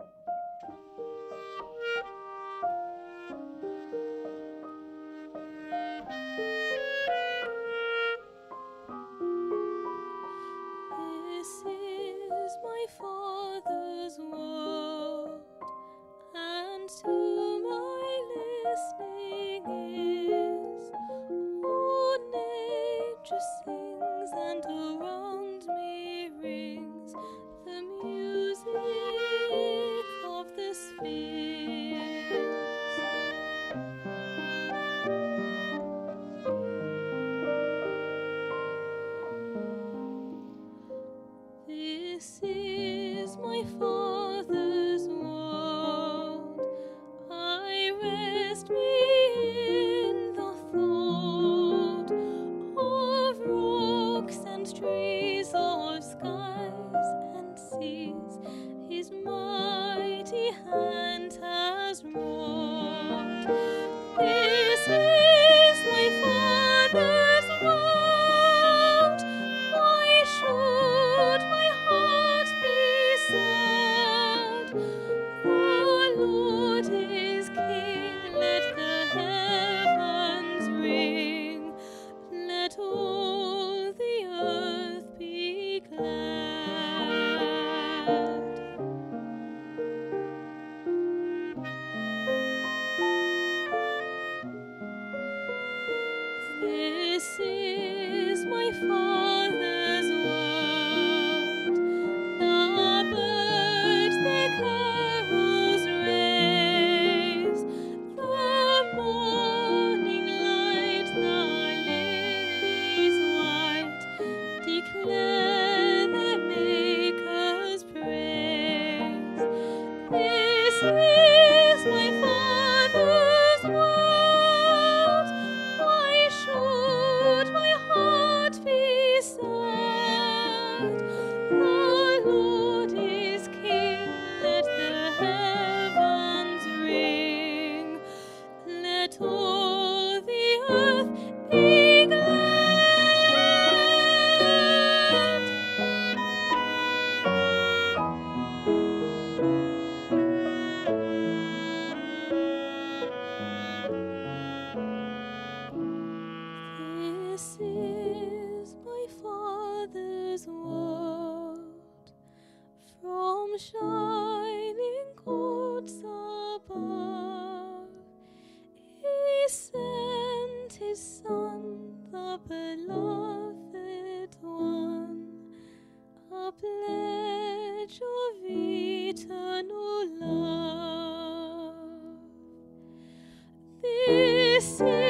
Thank you. Declare This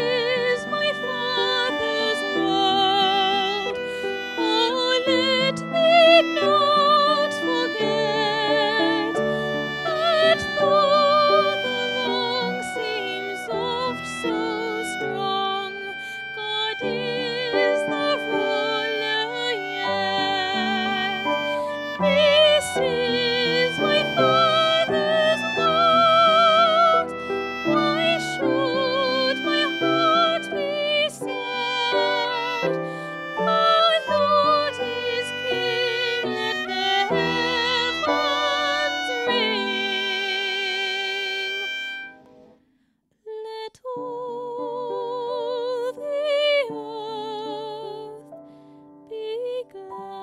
all the earth be glad.